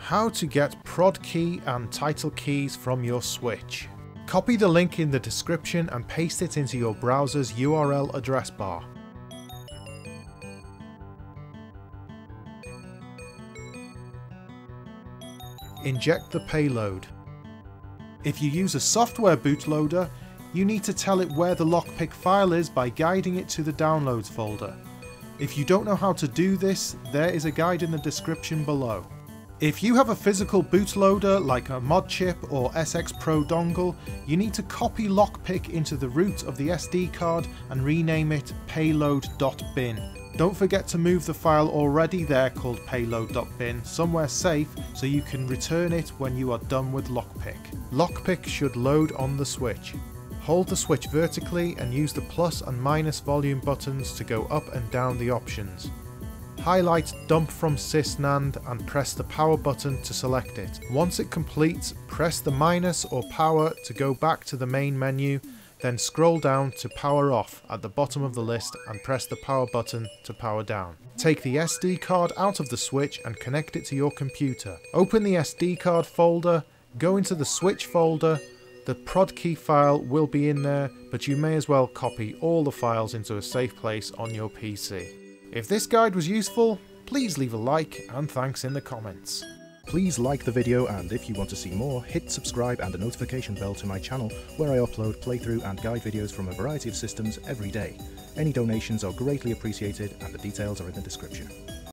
How to get prod key and title keys from your switch. Copy the link in the description and paste it into your browser's URL address bar. Inject the payload. If you use a software bootloader, you need to tell it where the lockpick file is by guiding it to the downloads folder. If you don't know how to do this, there is a guide in the description below. If you have a physical bootloader like a mod chip or SX Pro dongle, you need to copy lockpick into the root of the SD card and rename it payload.bin. Don't forget to move the file already there called payload.bin somewhere safe so you can return it when you are done with lockpick. Lockpick should load on the switch. Hold the switch vertically and use the plus and minus volume buttons to go up and down the options. Highlight dump from sysnand and press the power button to select it. Once it completes, press the minus or power to go back to the main menu, then scroll down to power off at the bottom of the list and press the power button to power down. Take the SD card out of the switch and connect it to your computer. Open the SD card folder, go into the switch folder, the prod key file will be in there, but you may as well copy all the files into a safe place on your PC. If this guide was useful, please leave a like and thanks in the comments. Please like the video and if you want to see more, hit subscribe and the notification bell to my channel where I upload playthrough and guide videos from a variety of systems every day. Any donations are greatly appreciated and the details are in the description.